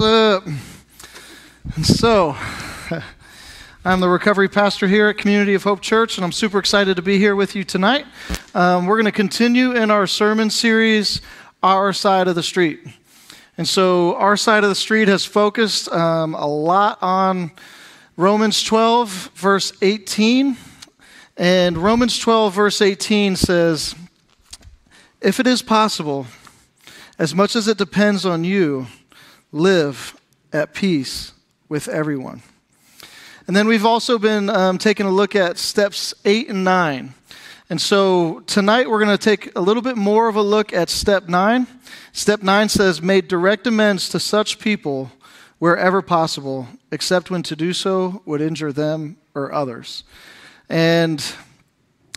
Up? And so, I'm the recovery pastor here at Community of Hope Church, and I'm super excited to be here with you tonight. Um, we're going to continue in our sermon series, Our Side of the Street. And so, Our Side of the Street has focused um, a lot on Romans 12, verse 18. And Romans 12, verse 18 says, If it is possible, as much as it depends on you, live at peace with everyone. And then we've also been um, taking a look at steps eight and nine. And so tonight we're going to take a little bit more of a look at step nine. Step nine says, Made direct amends to such people wherever possible, except when to do so would injure them or others. And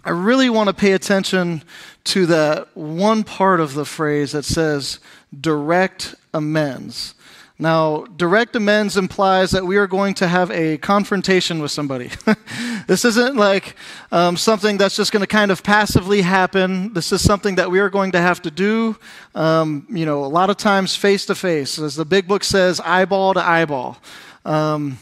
I really want to pay attention to that one part of the phrase that says direct amends. Now, direct amends implies that we are going to have a confrontation with somebody. this isn't like um, something that's just going to kind of passively happen. This is something that we are going to have to do, um, you know, a lot of times face to face. As the big book says, eyeball to eyeball. Um,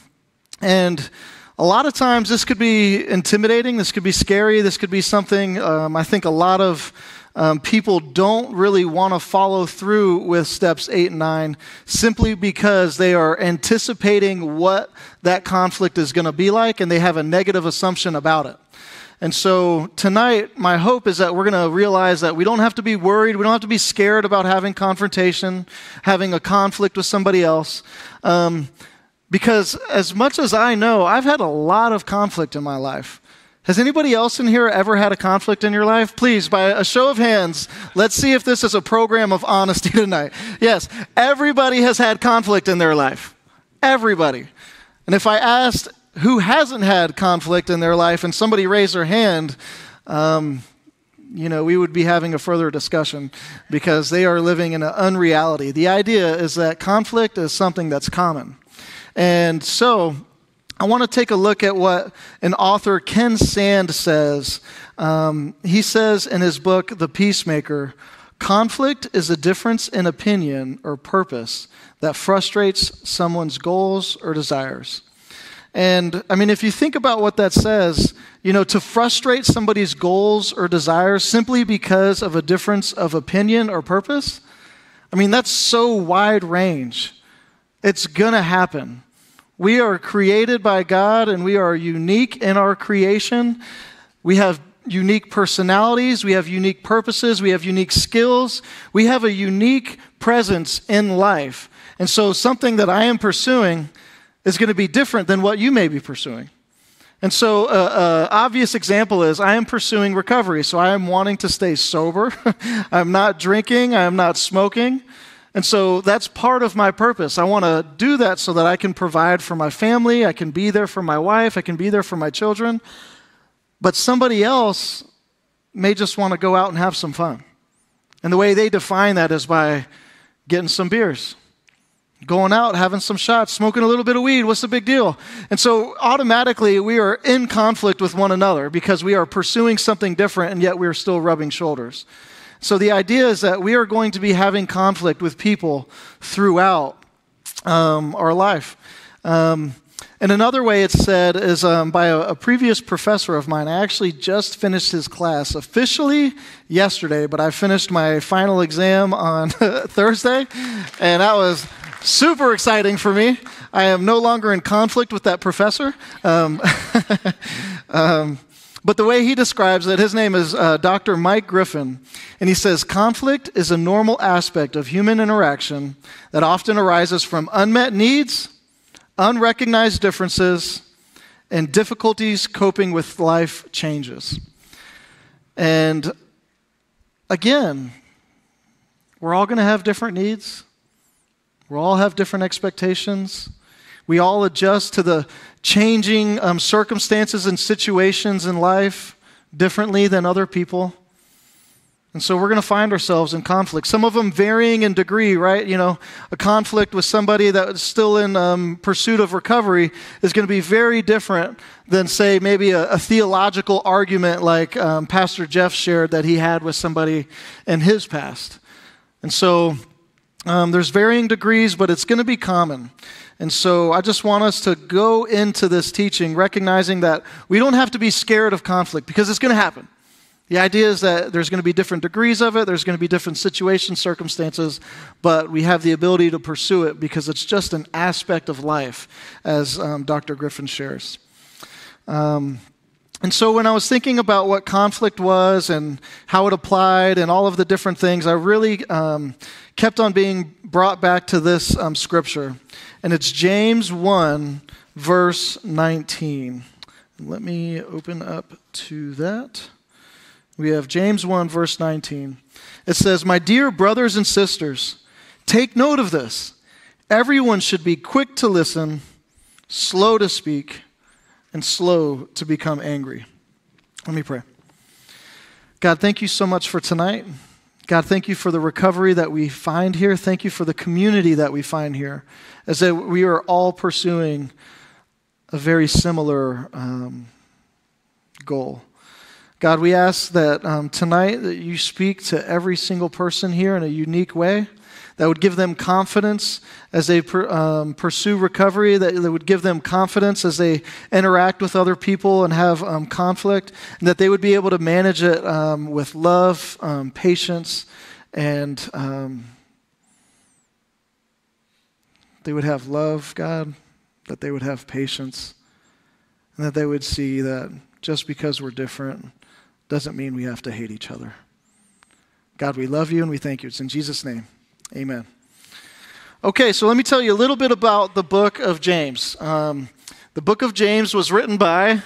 and a lot of times this could be intimidating, this could be scary, this could be something um, I think a lot of um, people don't really want to follow through with steps eight and nine simply because they are anticipating what that conflict is going to be like and they have a negative assumption about it. And so tonight, my hope is that we're going to realize that we don't have to be worried. We don't have to be scared about having confrontation, having a conflict with somebody else. Um, because as much as I know, I've had a lot of conflict in my life. Has anybody else in here ever had a conflict in your life? Please, by a show of hands, let's see if this is a program of honesty tonight. Yes, everybody has had conflict in their life. Everybody. And if I asked who hasn't had conflict in their life and somebody raised their hand, um, you know, we would be having a further discussion because they are living in an unreality. The idea is that conflict is something that's common. And so, I want to take a look at what an author, Ken Sande, says. Um, he says in his book, The Peacemaker conflict is a difference in opinion or purpose that frustrates someone's goals or desires. And I mean, if you think about what that says, you know, to frustrate somebody's goals or desires simply because of a difference of opinion or purpose, I mean, that's so wide range. It's going to happen. We are created by God and we are unique in our creation. We have unique personalities, we have unique purposes, we have unique skills, we have a unique presence in life. And so, something that I am pursuing is going to be different than what you may be pursuing. And so, an uh, uh, obvious example is I am pursuing recovery. So, I am wanting to stay sober. I'm not drinking. I'm not smoking. And so that's part of my purpose. I want to do that so that I can provide for my family, I can be there for my wife, I can be there for my children. But somebody else may just want to go out and have some fun. And the way they define that is by getting some beers, going out, having some shots, smoking a little bit of weed. What's the big deal? And so automatically we are in conflict with one another because we are pursuing something different and yet we're still rubbing shoulders. So the idea is that we are going to be having conflict with people throughout um, our life. Um, and another way it's said is um, by a, a, previous professor of mine. I actually just finished his class officially yesterday, but I finished my final exam on Thursday, and that was super exciting for me. I am no longer in conflict with that professor. Um, um, but the way he describes it, his name is uh, Dr. Mike Griffin, and he says conflict is a normal aspect of human interaction that often arises from unmet needs, unrecognized differences, and difficulties coping with life changes. And again, we're all going to have different needs. We all have different expectations. We all adjust to the changing um, circumstances and situations in life differently than other people. And so we're going to find ourselves in conflict. Some of them varying in degree, right? You know, a conflict with somebody that's still in um, pursuit of recovery is going to be very different than, say, maybe a, a theological argument like um, Pastor Jeff shared that he had with somebody in his past. And so Um, there's varying degrees, but it's going to be common. And so I just want us to go into this teaching recognizing that we don't have to be scared of conflict because it's going to happen. The idea is that there's going to be different degrees of it, there's going to be different situations, circumstances, but we have the ability to pursue it because it's just an aspect of life, as um, Dr. Griffin shares. Um, and so when I was thinking about what conflict was and how it applied and all of the different things, I really um, kept on being brought back to this um, scripture. And it's James 1, verse 19. Let me open up to that. We have James 1, verse 19. It says, My dear brothers and sisters, take note of this. Everyone should be quick to listen, slow to speak, and slow to become angry. Let me pray. God, thank you so much for tonight. God, thank you for the recovery that we find here. Thank you for the community that we find here, as that we are all pursuing a very similar um, goal. God, we ask that um, tonight that you speak to every single person here in a unique way that would give them confidence as they per, um, pursue recovery, that, that, would give them confidence as they interact with other people and have um, conflict, and that they would be able to manage it um, with love, um, patience, and um, they would have love, God, that they would have patience, and that they would see that just because we're different, doesn't mean we have to hate each other. God, we love you and we thank you. It's in Jesus' name. Amen. Okay, so let me tell you a little bit about the book of James. Um, the book of James was written by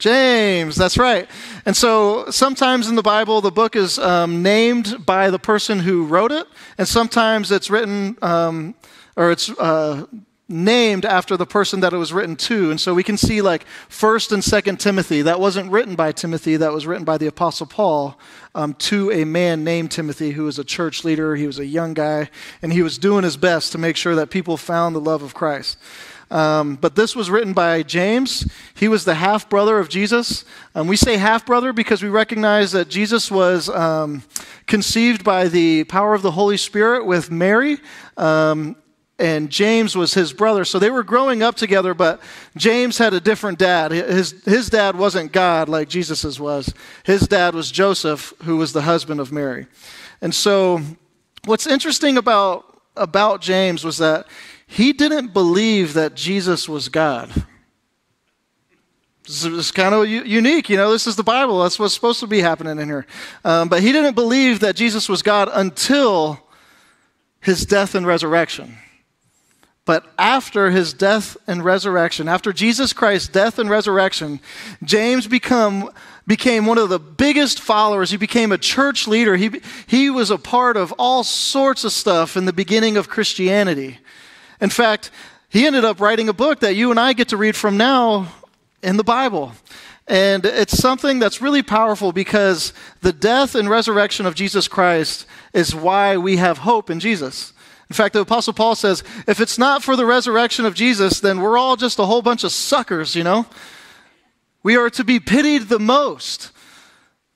James, that's right. And so sometimes in the Bible, the book is um, named by the person who wrote it, and sometimes it's written um, or it's uh, named after the person that it was written to. And so we can see like 1st and 2nd Timothy. That wasn't written by Timothy, that was written by the Apostle Paul um, to a man named Timothy who was a church leader. He was a young guy, and he was doing his best to make sure that people found the love of Christ. Um, but this was written by James. He was the half brother of Jesus. Um, we say half brother because we recognize that Jesus was um, conceived by the power of the Holy Spirit with Mary. And James was his brother. So they were growing up together, but James had a different dad. His, his dad wasn't God like Jesus's was. His dad was Joseph, who was the husband of Mary. And so what's interesting about, about James was that he didn't believe that Jesus was God. It's kind of unique, you know. This is the Bible. That's what's supposed to be happening in here. Um, but he didn't believe that Jesus was God until his death and resurrection. But after his death and resurrection, after Jesus Christ's death and resurrection, James become, became one of the biggest followers. He became a church leader. He, he was a part of all sorts of stuff in the beginning of Christianity. In fact, he ended up writing a book that you and I get to read from now in the Bible. And it's something that's really powerful because the death and resurrection of Jesus Christ is why we have hope in Jesus. In fact, the Apostle Paul says, if it's not for the resurrection of Jesus, then we're all just a whole bunch of suckers, you know? We are to be pitied the most.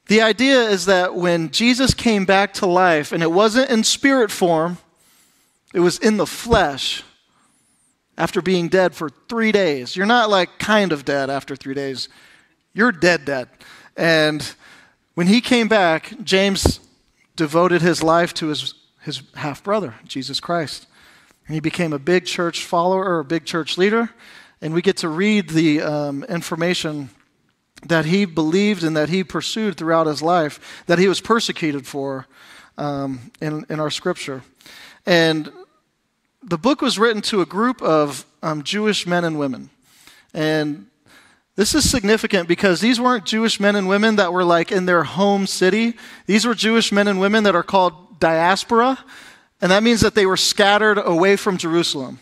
The idea is that when Jesus came back to life, and it wasn't in spirit form, it was in the flesh after being dead for three days. You're not like kind of dead after three days, you're dead, dead. And when he came back, James devoted his life to his his half brother, Jesus Christ. And he became a big church follower or a big church leader. And we get to read the um, information that he believed and that he pursued throughout his life, that he was persecuted for um, in, in our scripture. And the book was written to a group of um, Jewish men and women. And this is significant because these weren't Jewish men and women that were like in their home city. These were Jewish men and women that are called diaspora, and that means that they were scattered away from Jerusalem.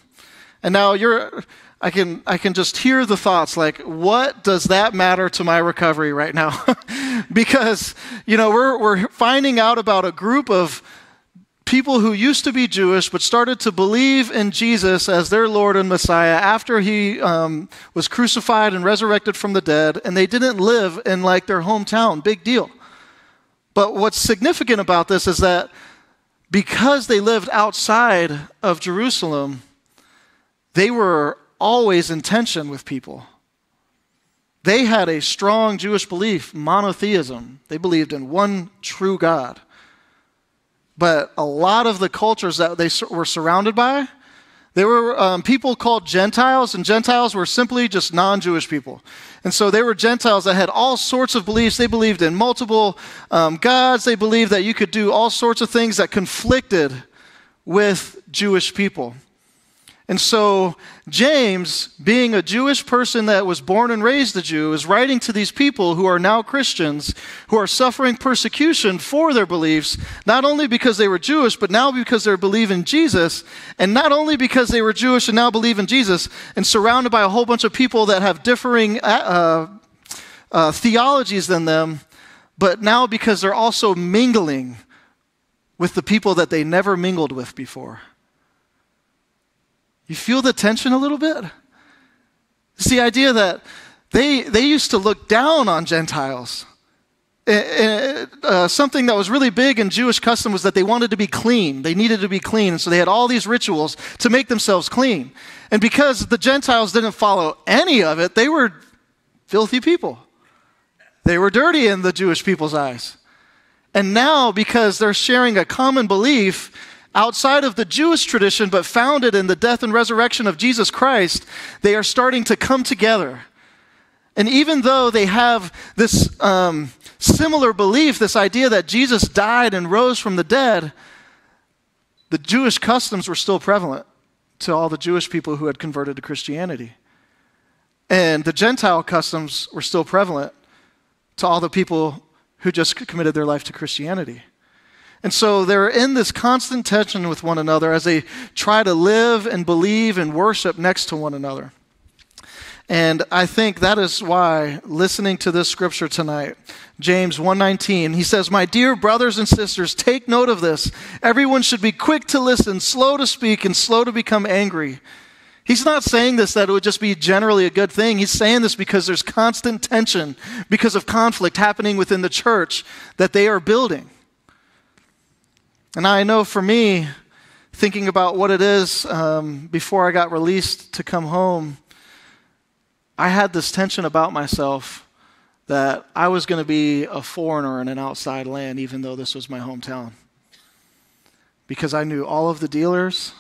And now you're, I can, I can just hear the thoughts like, what does that matter to my recovery right now? because, you know, we're, we're finding out about a group of people who used to be Jewish but started to believe in Jesus as their Lord and Messiah after he um, was crucified and resurrected from the dead, and they didn't live in like their hometown. Big deal. But what's significant about this is that because they lived outside of Jerusalem, they were always in tension with people. They had a strong Jewish belief, monotheism. They believed in one true God. But a lot of the cultures that they were surrounded by, they were um, people called Gentiles, and Gentiles were simply just non Jewish people. And so they were Gentiles that had all sorts of beliefs. They believed in multiple um, gods. They believed that you could do all sorts of things that conflicted with Jewish people. And so, James, being a Jewish person that was born and raised a Jew, is writing to these people who are now Christians, who are suffering persecution for their beliefs, not only because they were Jewish, but now because they believe in Jesus, and not only because they were Jewish and now believe in Jesus, and surrounded by a whole bunch of people that have differing uh, uh, theologies than them, but now because they're also mingling with the people that they never mingled with before. You feel the tension a little bit? It's the idea that they, they used to look down on Gentiles. Uh, something that was really big in Jewish custom was that they wanted to be clean. They needed to be clean. And so they had all these rituals to make themselves clean. And because the Gentiles didn't follow any of it, they were filthy people. They were dirty in the Jewish people's eyes. And now, because they're sharing a common belief, outside of the Jewish tradition, but founded in the death and resurrection of Jesus Christ, they are starting to come together. And even though they have this um, similar belief, this idea that Jesus died and rose from the dead, the Jewish customs were still prevalent to all the Jewish people who had converted to Christianity. And the Gentile customs were still prevalent to all the people who just committed their life to Christianity. And so they're in this constant tension with one another as they try to live and believe and worship next to one another. And I think that is why listening to this scripture tonight, James 1:19, he says, "My dear brothers and sisters, take note of this. Everyone should be quick to listen, slow to speak, and slow to become angry." He's not saying this that it would just be generally a good thing. He's saying this because there's constant tension because of conflict happening within the church that they are building. And I know for me, thinking about what it is um, before I got released to come home, I had this tension about myself that I was going to be a foreigner in an outside land, even though this was my hometown. Because I knew all of the dealers,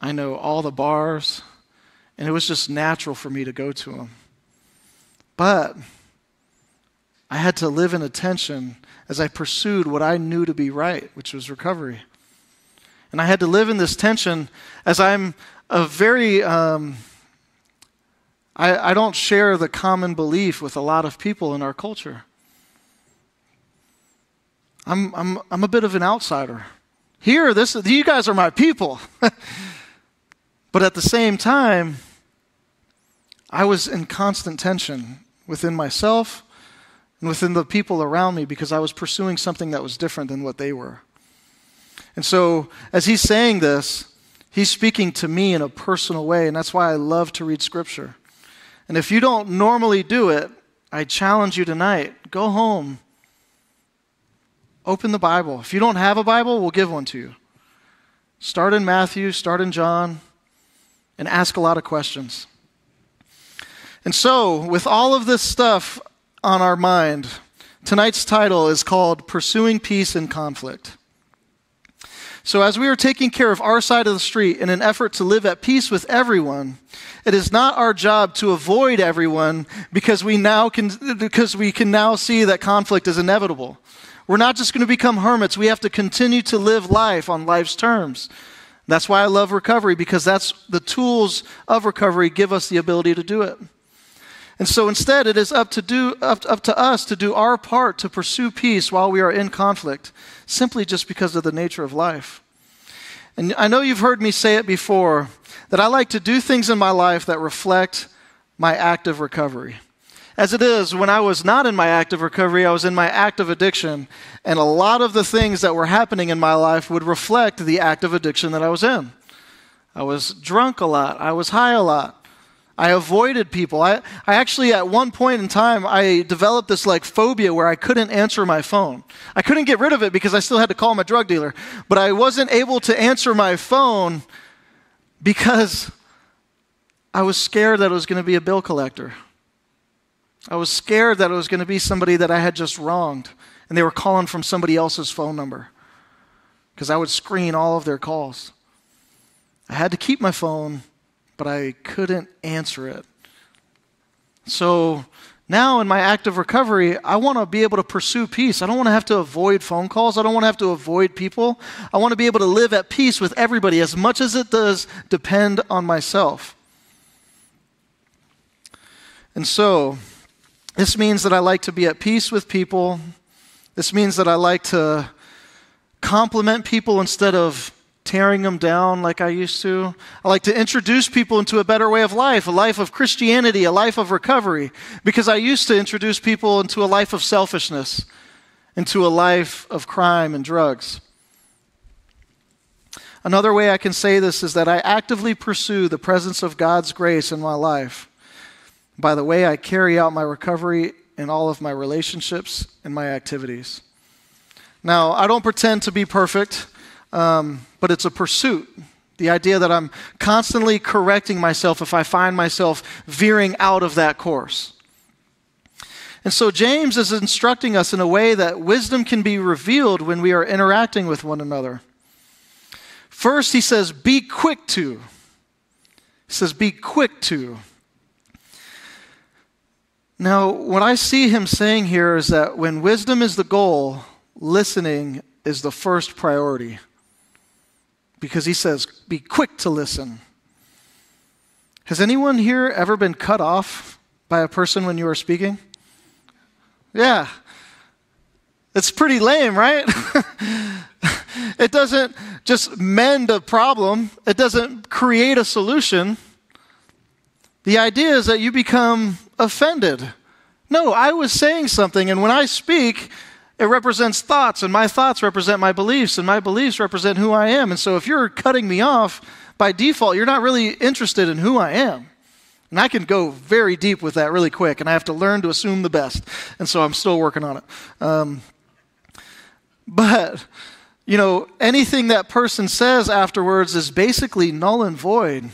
I know all the bars, and it was just natural for me to go to them. But I had to live in a tension as I pursued what I knew to be right, which was recovery. And I had to live in this tension as I'm a very, um, I, I don't share the common belief with a lot of people in our culture. I'm, I'm, I'm a bit of an outsider. Here, this, you guys are my people. but at the same time, I was in constant tension within myself and within the people around me because I was pursuing something that was different than what they were. And so, as he's saying this, he's speaking to me in a personal way, and that's why I love to read scripture. And if you don't normally do it, I challenge you tonight go home, open the Bible. If you don't have a Bible, we'll give one to you. Start in Matthew, start in John, and ask a lot of questions. And so, with all of this stuff, on our mind. Tonight's title is called Pursuing Peace in Conflict. So, as we are taking care of our side of the street in an effort to live at peace with everyone, it is not our job to avoid everyone because we now can because we can now see that conflict is inevitable. We're not just going to become hermits. We have to continue to live life on life's terms. That's why I love recovery because that's the tools of recovery give us the ability to do it. And so instead, it is up to, do, up, up to us to do our part to pursue peace while we are in conflict, simply just because of the nature of life. And I know you've heard me say it before that I like to do things in my life that reflect my active recovery. As it is, when I was not in my active recovery, I was in my active addiction. And a lot of the things that were happening in my life would reflect the active addiction that I was in. I was drunk a lot, I was high a lot, I avoided people. I, I actually, at one point in time, I developed this like phobia where I couldn't answer my phone. I couldn't get rid of it because I still had to call my drug dealer. But I wasn't able to answer my phone because I was scared that it was going to be a bill collector. I was scared that it was going to be somebody that I had just wronged and they were calling from somebody else's phone number because I would screen all of their calls. I had to keep my phone, but I couldn't answer it. So now in my active recovery, I want to be able to pursue peace. I don't want to have to avoid phone calls. I don't want to have to avoid people. I want to be able to live at peace with everybody as much as it does depend on myself. And so, this means that I like to be at peace with people this means that I like to compliment people instead of tearing them down like I used to. I like to introduce people into a better way of life, a life of Christianity, a life of recovery, because I used to introduce people into a life of selfishness, into a life of crime and drugs. Another way I can say this is that I actively pursue the presence of God's grace in my life by the way I carry out my recovery in all of my relationships and my activities. Now, I don't pretend to be perfect, um, but it's a pursuit. The idea that I'm constantly correcting myself if I find myself veering out of that course. And so James is instructing us in a way that wisdom can be revealed when we are interacting with one another. First, he says, be quick to. He says, be quick to. Now, what I see him saying here is that when wisdom is the goal, listening is the first priority. Because he says, be quick to listen. Has anyone here ever been cut off by a person when you are speaking? Yeah. It's pretty lame, right? it doesn't just mend a problem, it doesn't create a solution. The idea is that you become offended. No, I was saying something, and when I speak, it represents thoughts, and my thoughts represent my beliefs, and my beliefs represent who I am. And so if you're cutting me off by default, you're not really interested in who I am. And I can go very deep with that really quick, and I have to learn to assume the best. And so I'm still working on it. Um, but, you know, anything that person says afterwards is basically null and void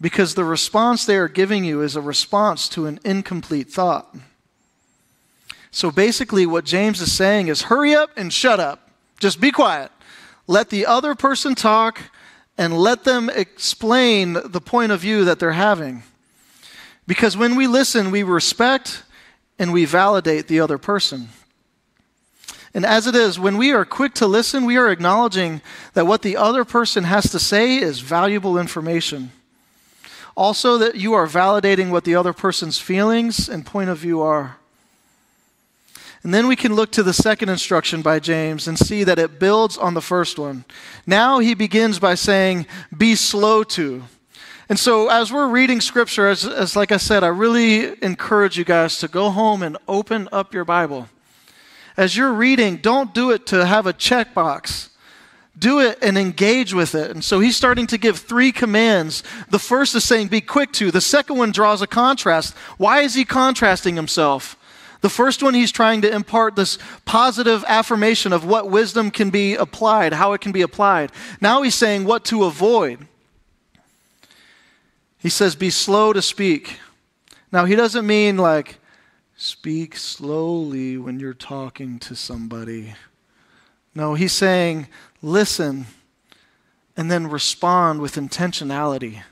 because the response they are giving you is a response to an incomplete thought. So basically, what James is saying is hurry up and shut up. Just be quiet. Let the other person talk and let them explain the point of view that they're having. Because when we listen, we respect and we validate the other person. And as it is, when we are quick to listen, we are acknowledging that what the other person has to say is valuable information. Also, that you are validating what the other person's feelings and point of view are. And then we can look to the second instruction by James and see that it builds on the first one. Now he begins by saying, Be slow to. And so, as we're reading scripture, as, as like I said, I really encourage you guys to go home and open up your Bible. As you're reading, don't do it to have a checkbox do it and engage with it. And so he's starting to give three commands. The first is saying, be quick to. The second one draws a contrast. Why is he contrasting himself? The first one, he's trying to impart this positive affirmation of what wisdom can be applied, how it can be applied. Now he's saying what to avoid. He says, be slow to speak. Now, he doesn't mean like, speak slowly when you're talking to somebody. No, he's saying, listen, and then respond with intentionality.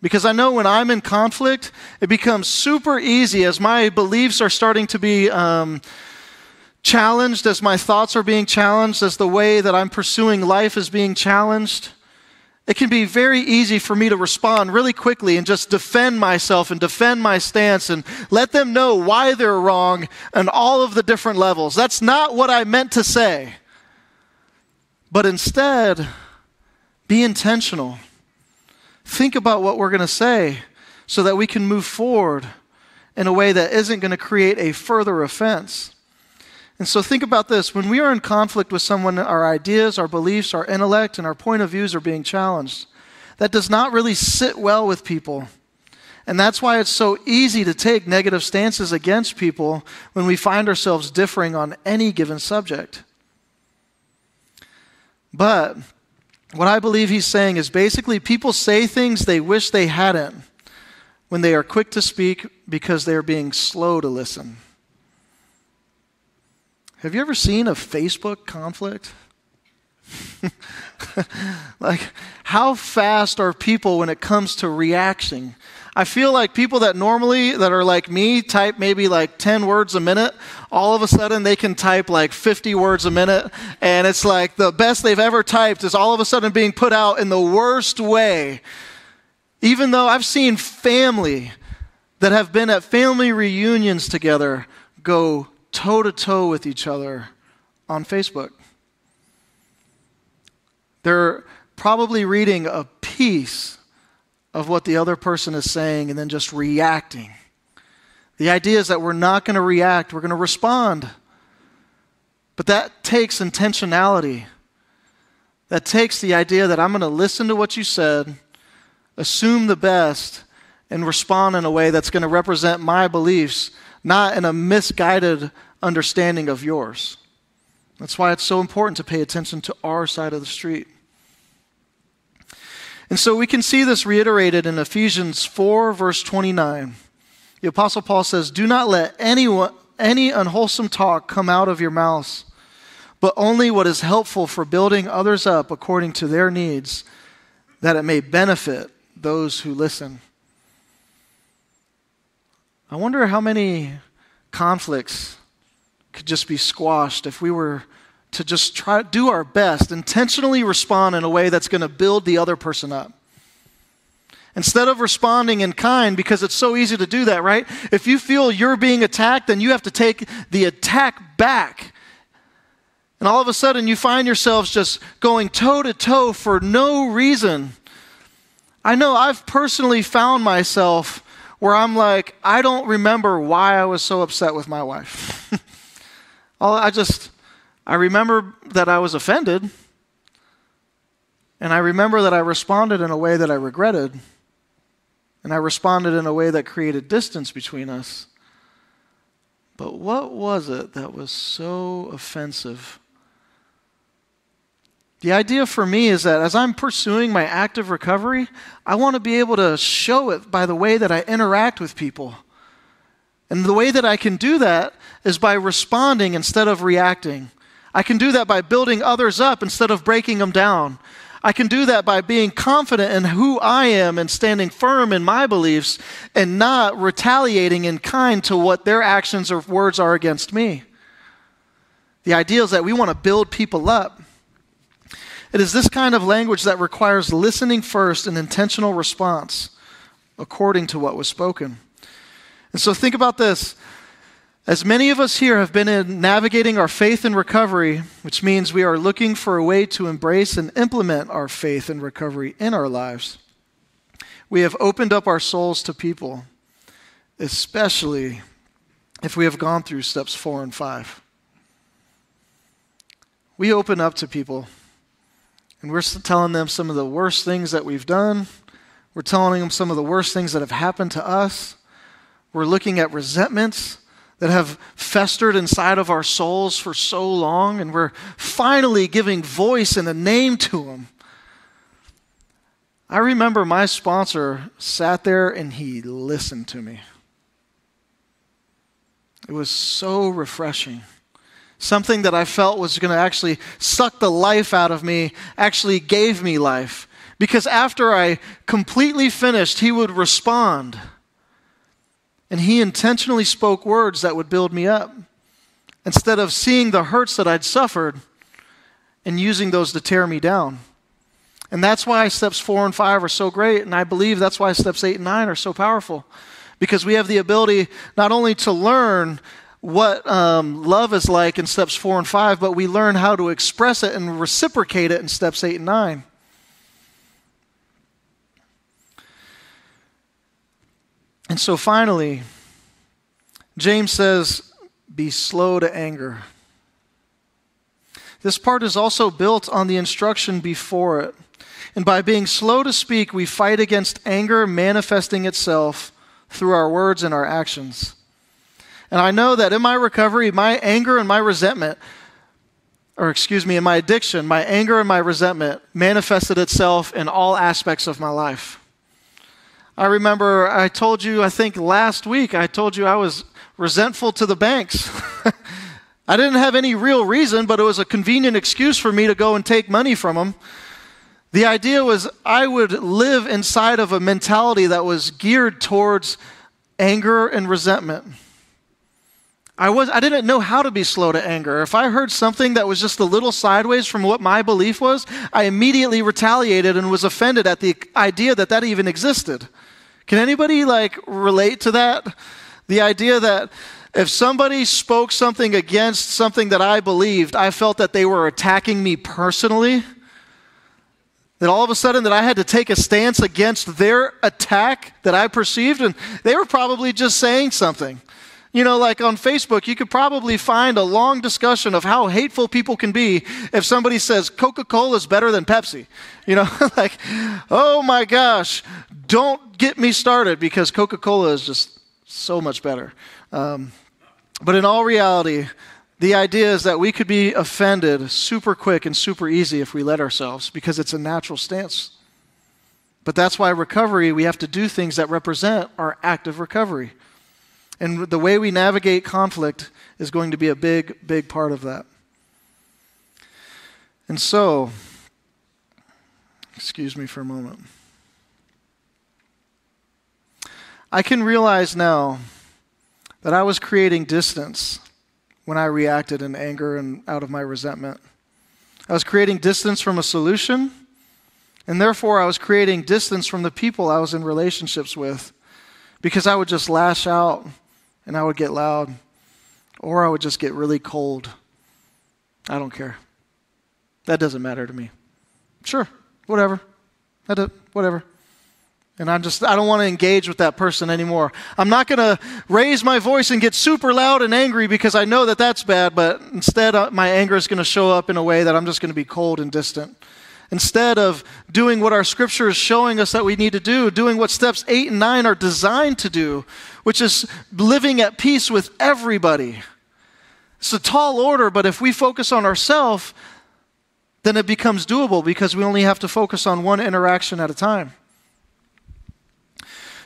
Because I know when I'm in conflict, it becomes super easy as my beliefs are starting to be um, challenged, as my thoughts are being challenged, as the way that I'm pursuing life is being challenged. It can be very easy for me to respond really quickly and just defend myself and defend my stance and let them know why they're wrong on all of the different levels. That's not what I meant to say. But instead, be intentional. Think about what we're going to say so that we can move forward in a way that isn't going to create a further offense. And so think about this when we are in conflict with someone, our ideas, our beliefs, our intellect, and our point of views are being challenged. That does not really sit well with people. And that's why it's so easy to take negative stances against people when we find ourselves differing on any given subject. But what I believe he's saying is basically people say things they wish they hadn't when they are quick to speak because they are being slow to listen. Have you ever seen a Facebook conflict? like, how fast are people when it comes to reacting? I feel like people that normally, that are like me, type maybe like 10 words a minute, all of a sudden they can type like 50 words a minute. And it's like the best they've ever typed is all of a sudden being put out in the worst way. Even though I've seen family that have been at family reunions together go toe to toe with each other on Facebook. They're probably reading a piece of what the other person is saying and then just reacting. The idea is that we're not going to react, we're going to respond. But that takes intentionality. That takes the idea that I'm going to listen to what you said, assume the best, and respond in a way that's going to represent my beliefs, not in a misguided understanding of yours. That's why it's so important to pay attention to our side of the street. And so we can see this reiterated in Ephesians 4, verse 29. The Apostle Paul says, Do not let anyone, any unwholesome talk come out of your mouths, but only what is helpful for building others up according to their needs, that it may benefit those who listen. I wonder how many conflicts could just be squashed if we were to just try to do our best, intentionally respond in a way that's going to build the other person up. Instead of responding in kind, because it's so easy to do that, right? If you feel you're being attacked, then you have to take the attack back. And all of a sudden, you find yourselves just going toe to toe for no reason. I know I've personally found myself where I'm like, I don't remember why I was so upset with my wife. I just, I remember that I was offended, and I remember that I responded in a way that I regretted, and I responded in a way that created distance between us. But what was it that was so offensive? The idea for me is that as I'm pursuing my active recovery, I want to be able to show it by the way that I interact with people. And the way that I can do that is by responding instead of reacting. I can do that by building others up instead of breaking them down. I can do that by being confident in who I am and standing firm in my beliefs and not retaliating in kind to what their actions or words are against me. The idea is that we want to build people up. It is this kind of language that requires listening first and intentional response according to what was spoken. And so think about this. As many of us here have been in navigating our faith and recovery, which means we are looking for a way to embrace and implement our faith and recovery in our lives, we have opened up our souls to people, especially if we have gone through steps four and five. We open up to people and we're telling them some of the worst things that we've done. We're telling them some of the worst things that have happened to us. We're looking at resentments that have festered inside of our souls for so long, and we're finally giving voice and a name to them. I remember my sponsor sat there and he listened to me. It was so refreshing. Something that I felt was going to actually suck the life out of me actually gave me life. Because after I completely finished, he would respond. And he intentionally spoke words that would build me up instead of seeing the hurts that I'd suffered and using those to tear me down. And that's why steps four and five are so great. And I believe that's why steps eight and nine are so powerful. Because we have the ability not only to learn what um, love is like in steps four and five, but we learn how to express it and reciprocate it in steps eight and nine. And so finally, James says, Be slow to anger. This part is also built on the instruction before it. And by being slow to speak, we fight against anger manifesting itself through our words and our actions. And I know that in my recovery, my anger and my resentment, or excuse me, in my addiction, my anger and my resentment manifested itself in all aspects of my life. I remember I told you, I think last week, I told you I was resentful to the banks. I didn't have any real reason, but it was a convenient excuse for me to go and take money from them. The idea was I would live inside of a mentality that was geared towards anger and resentment. I, was, I didn't know how to be slow to anger. If I heard something that was just a little sideways from what my belief was, I immediately retaliated and was offended at the idea that that even existed. Can anybody like relate to that? The idea that if somebody spoke something against something that I believed, I felt that they were attacking me personally that all of a sudden that I had to take a stance against their attack that I perceived and they were probably just saying something. You know, like on Facebook, you could probably find a long discussion of how hateful people can be if somebody says Coca Cola is better than Pepsi. You know, like, oh my gosh, don't get me started because Coca Cola is just so much better. Um, but in all reality, the idea is that we could be offended super quick and super easy if we let ourselves because it's a natural stance. But that's why recovery, we have to do things that represent our active recovery. And the way we navigate conflict is going to be a big, big part of that. And so, excuse me for a moment. I can realize now that I was creating distance when I reacted in anger and out of my resentment. I was creating distance from a solution, and therefore I was creating distance from the people I was in relationships with because I would just lash out and I would get loud, or I would just get really cold. I don't care. That doesn't matter to me. Sure, whatever. That, whatever. And I'm just, I don't want to engage with that person anymore. I'm not going to raise my voice and get super loud and angry because I know that that's bad, but instead, uh, my anger is going to show up in a way that I'm just going to be cold and distant. Instead of doing what our scripture is showing us that we need to do, doing what steps eight and nine are designed to do, which is living at peace with everybody. It's a tall order, but if we focus on ourselves, then it becomes doable because we only have to focus on one interaction at a time.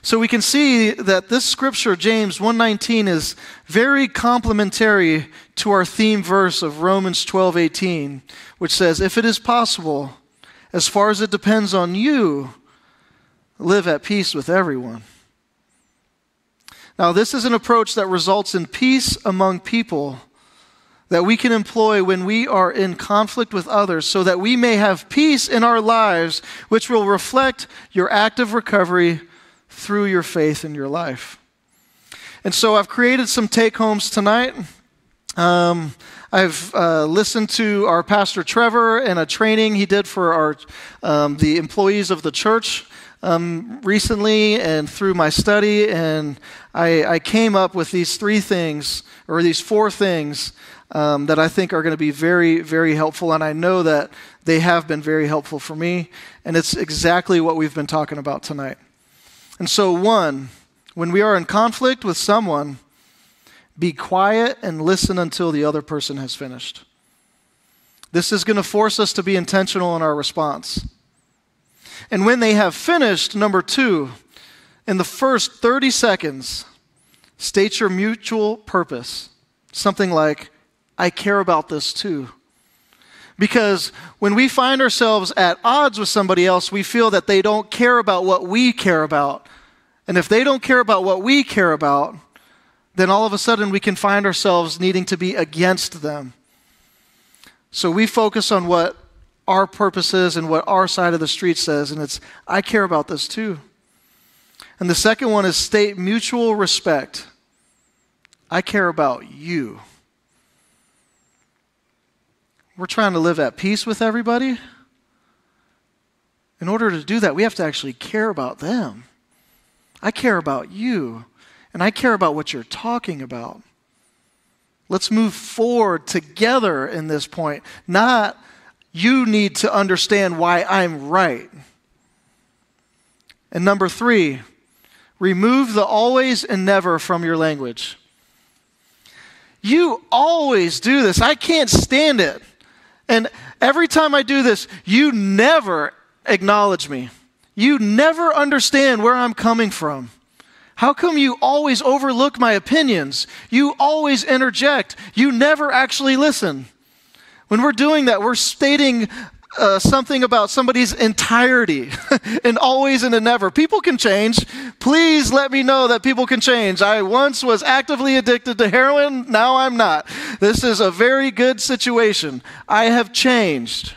So we can see that this scripture, James 119, is very complementary to our theme verse of Romans 12:18, which says, "If it is possible, as far as it depends on you, live at peace with everyone." Now, this is an approach that results in peace among people that we can employ when we are in conflict with others so that we may have peace in our lives, which will reflect your active recovery through your faith in your life. And so I've created some take homes tonight. Um, I've uh, listened to our pastor Trevor and a training he did for our um, the employees of the church um, recently, and through my study, and I, I, came up with these three things or these four things um, that I think are going to be very, very helpful, and I know that they have been very helpful for me, and it's exactly what we've been talking about tonight. And so, one, when we are in conflict with someone, be quiet and listen until the other person has finished. This is going to force us to be intentional in our response. And when they have finished, number two, in the first 30 seconds, state your mutual purpose. Something like, I care about this too. Because when we find ourselves at odds with somebody else, we feel that they don't care about what we care about. And if they don't care about what we care about, then all of a sudden we can find ourselves needing to be against them. So we focus on what our purposes and what our side of the street says, and it's, I care about this too. And the second one is state mutual respect. I care about you. We're trying to live at peace with everybody. In order to do that, we have to actually care about them. I care about you, and I care about what you're talking about. Let's move forward together in this point, not you need to understand why I'm right. And number three, Remove the always and never from your language. You always do this. I can't stand it. And every time I do this, you never acknowledge me. You never understand where I'm coming from. How come you always overlook my opinions? You always interject. You never actually listen. When we're doing that, we're stating uh, something about somebody's entirety and always and never. People can change. Please let me know that people can change. I once was actively addicted to heroin, now I'm not. This is a very good situation. I have changed.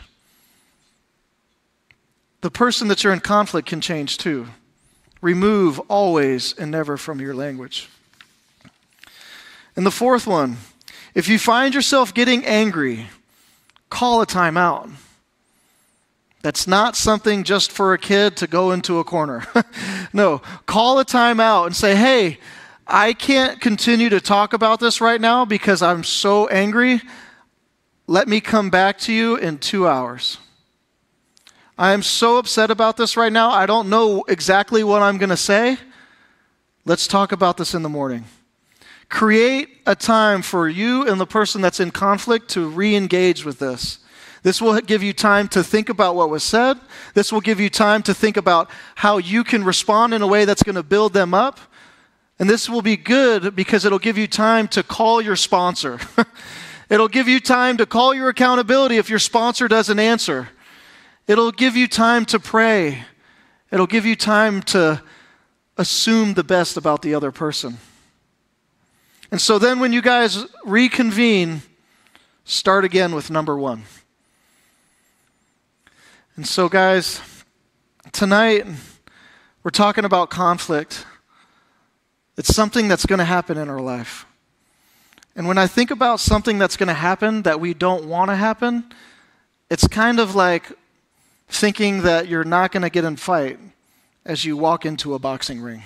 The person that you're in conflict can change too. Remove always and never from your language. And the fourth one, if you find yourself getting angry, call a timeout. That's not something just for a kid to go into a corner. no, call a timeout and say, hey, I can't continue to talk about this right now because I'm so angry. Let me come back to you in two hours. I am so upset about this right now. I don't know exactly what I'm going to say. Let's talk about this in the morning. Create a time for you and the person that's in conflict to re engage with this. This will give you time to think about what was said. This will give you time to think about how you can respond in a way that's going to build them up. And this will be good because it'll give you time to call your sponsor. it'll give you time to call your accountability if your sponsor doesn't answer. It'll give you time to pray. It'll give you time to assume the best about the other person. And so then, when you guys reconvene, start again with number one. And so, guys, tonight we're talking about conflict. It's something that's going to happen in our life. And when I think about something that's going to happen that we don't want to happen, it's kind of like thinking that you're not going to get in fight as you walk into a boxing ring.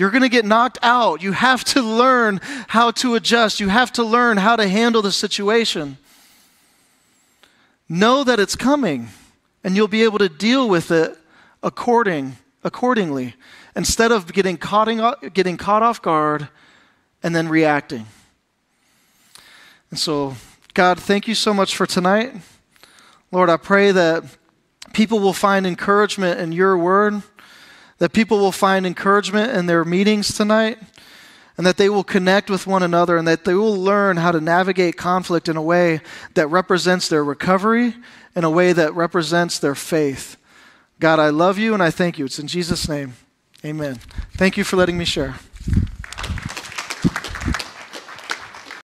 You're going to get knocked out. You have to learn how to adjust. You have to learn how to handle the situation. Know that it's coming, and you'll be able to deal with it according, accordingly, instead of getting caught, getting caught off guard and then reacting. And so, God, thank you so much for tonight. Lord, I pray that people will find encouragement in your word, that people will find encouragement in their meetings tonight, and that they will connect with one another, and that they will learn how to navigate conflict in a way that represents their recovery, in a way that represents their faith. God, I love you and I thank you. It's in Jesus' name. Amen. Thank you for letting me share.